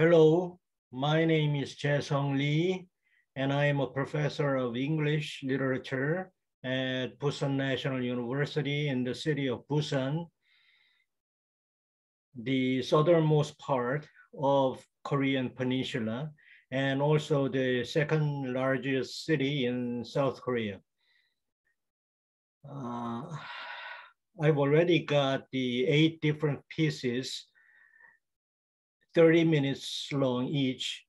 Hello, my name is Jae-sung Lee, and I am a professor of English literature at Busan National University in the city of Busan, the southernmost part of Korean Peninsula, and also the second largest city in South Korea. Uh, I've already got the eight different pieces, 30 minutes long each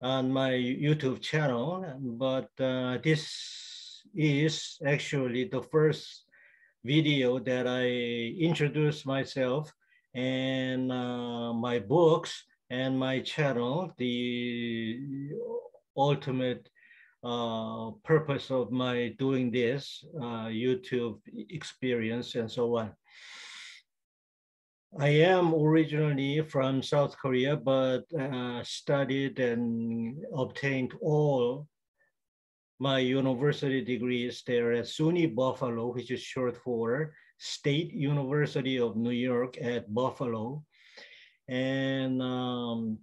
on my YouTube channel, but uh, this is actually the first video that I introduce myself and uh, my books and my channel, the ultimate uh, purpose of my doing this uh, YouTube experience and so on. I am originally from South Korea, but uh, studied and obtained all my university degrees there at SUNY Buffalo, which is short for State University of New York at Buffalo. And um,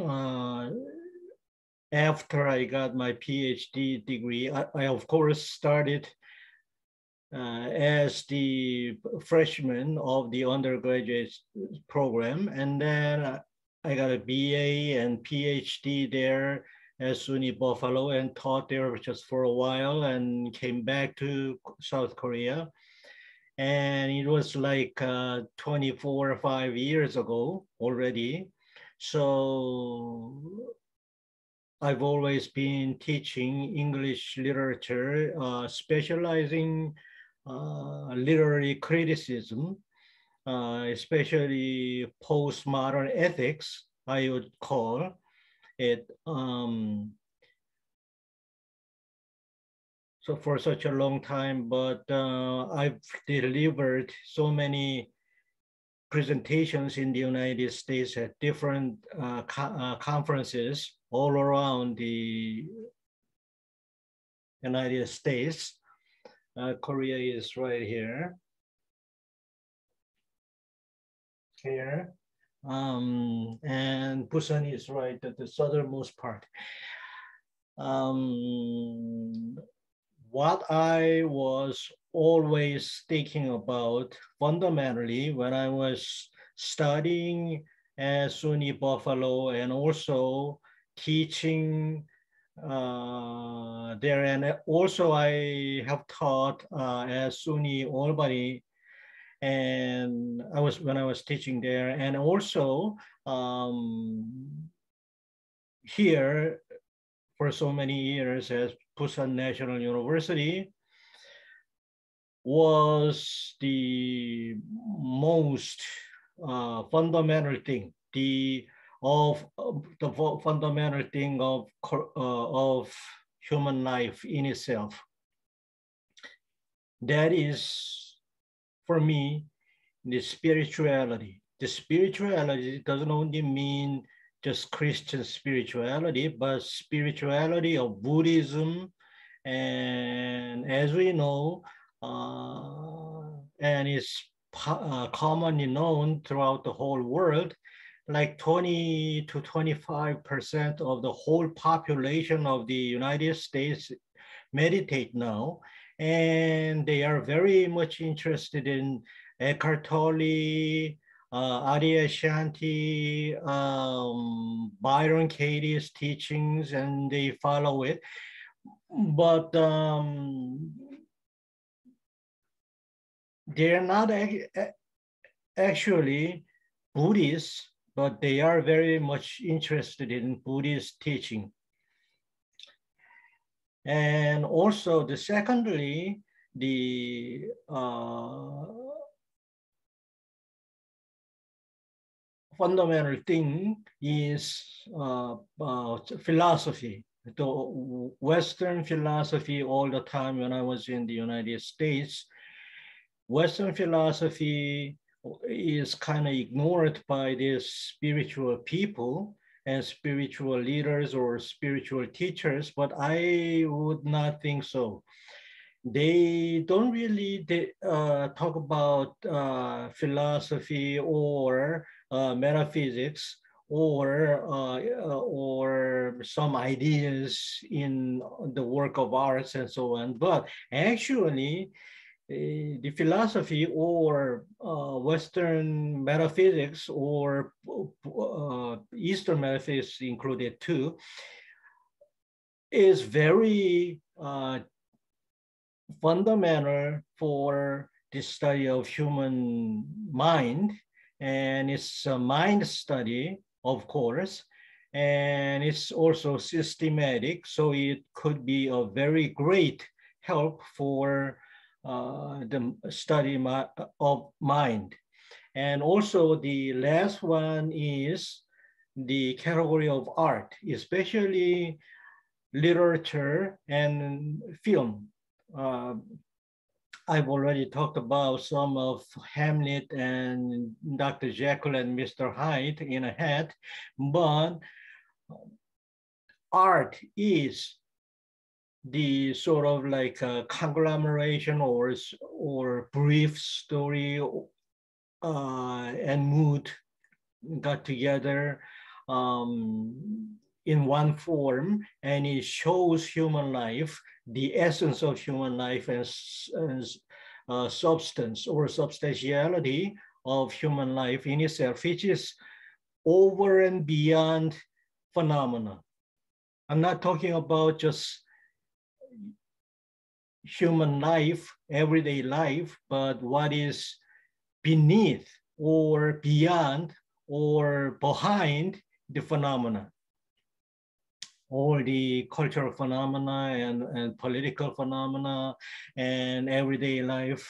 uh, after I got my PhD degree, I, I of course started uh, as the freshman of the undergraduate program. And then I got a BA and PhD there at SUNY Buffalo and taught there just for a while and came back to South Korea. And it was like uh, 24 or five years ago already. So I've always been teaching English literature, uh, specializing literary criticism, uh, especially postmodern ethics, I would call it. Um, so for such a long time, but uh, I've delivered so many presentations in the United States at different uh, co uh, conferences all around the United States. Uh, Korea is right here. Here. Um, and Busan is right at the southernmost part. Um, what I was always thinking about fundamentally when I was studying at SUNY Buffalo and also teaching uh, there. And also I have taught uh, at SUNY Albany and I was when I was teaching there and also um, here for so many years as Busan National University was the most uh, fundamental thing, the of, the fundamental thing of, uh, of human life in itself. That is, for me, the spirituality. The spirituality doesn't only mean just Christian spirituality, but spirituality of Buddhism. And as we know, uh, and it's uh, commonly known throughout the whole world, like 20 to 25% of the whole population of the United States meditate now. And they are very much interested in Eckhart Tolle, uh, Adyashanti, um, Byron Katie's teachings, and they follow it. But um, they're not actually Buddhists but they are very much interested in Buddhist teaching. And also the secondly, the uh, fundamental thing is uh, philosophy. The Western philosophy all the time when I was in the United States, Western philosophy is kind of ignored by these spiritual people and spiritual leaders or spiritual teachers, but I would not think so. They don't really uh, talk about uh, philosophy or uh, metaphysics or uh, or some ideas in the work of arts and so on. But actually, uh, the philosophy or uh, Western metaphysics or uh, Eastern metaphysics included too, is very uh, fundamental for the study of human mind. And it's a mind study, of course, and it's also systematic. So it could be a very great help for the study of mind. And also the last one is the category of art, especially literature and film. Uh, I've already talked about some of Hamlet and Dr. Jekyll and Mr. Hyde in a hat, but art is the sort of like a conglomeration or, or brief story uh, and mood got together um, in one form and it shows human life, the essence of human life as uh, substance or substantiality of human life in itself, which is over and beyond phenomena. I'm not talking about just human life, everyday life, but what is beneath or beyond or behind the phenomena. All the cultural phenomena and, and political phenomena and everyday life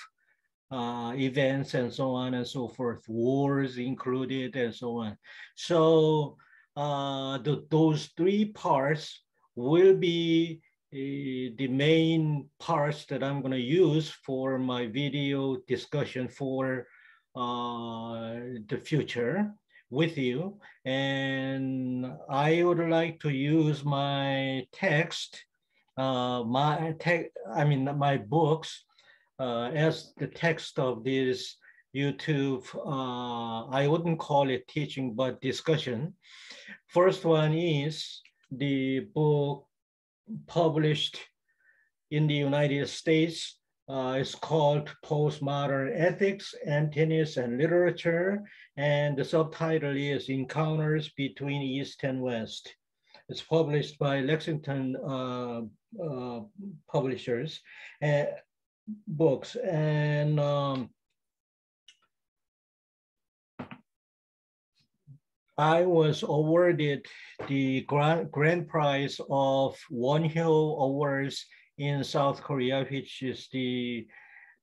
uh, events and so on and so forth, wars included and so on. So uh, the, those three parts will be the main parts that I'm gonna use for my video discussion for uh, the future with you. And I would like to use my text, uh, my te I mean, my books uh, as the text of this YouTube, uh, I wouldn't call it teaching, but discussion. First one is the book published in the United States. Uh, it's called Postmodern Ethics, Emptiness, and Literature, and the subtitle is Encounters Between East and West. It's published by Lexington uh, uh, Publishers uh, Books. And um, I was awarded the grand, grand prize of Wonhyo Awards in South Korea, which is the,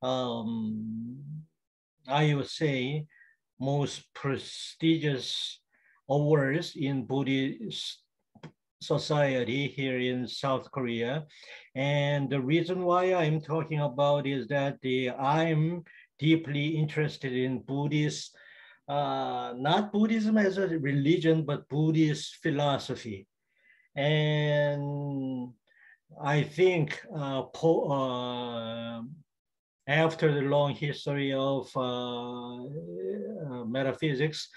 um, I would say, most prestigious awards in Buddhist society here in South Korea. And the reason why I'm talking about is that the, I'm deeply interested in Buddhist uh, not Buddhism as a religion, but Buddhist philosophy. And I think uh, uh, after the long history of uh, uh, metaphysics,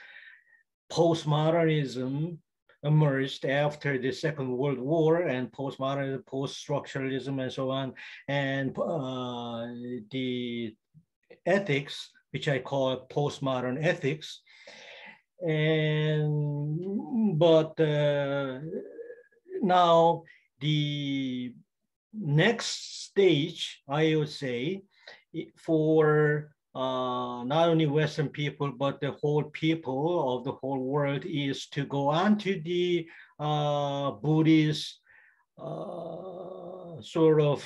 postmodernism emerged after the Second World War and postmodernism, post-structuralism and so on. And uh, the ethics which I call postmodern ethics. And but uh, now the next stage, I would say, for uh, not only Western people, but the whole people of the whole world is to go on to the uh, Buddhist uh, sort of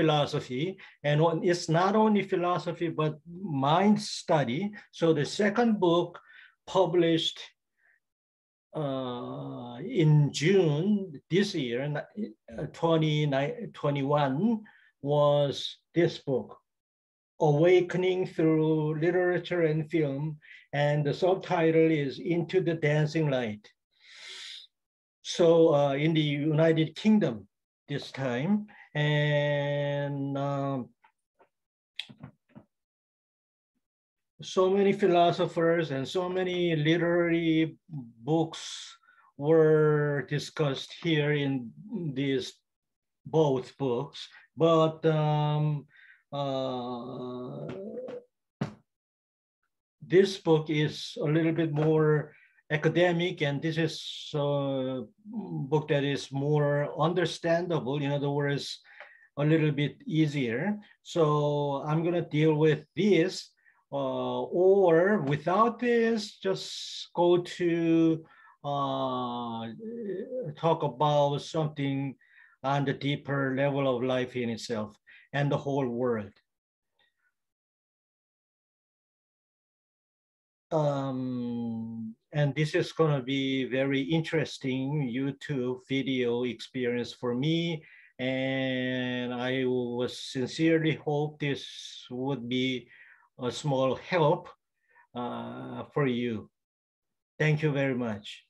philosophy and it's not only philosophy but mind study so the second book published uh, in June this year, uh, 2021, was this book, Awakening Through Literature and Film, and the subtitle is Into the Dancing Light. So uh, in the United Kingdom this time, and um, so many philosophers and so many literary books were discussed here in these both books, but um, uh, this book is a little bit more academic and this is a book that is more understandable. In other words, a little bit easier. So I'm gonna deal with this uh, or without this, just go to uh, talk about something on the deeper level of life in itself and the whole world. Um, and this is going to be very interesting YouTube video experience for me. And I was sincerely hope this would be a small help uh, for you. Thank you very much.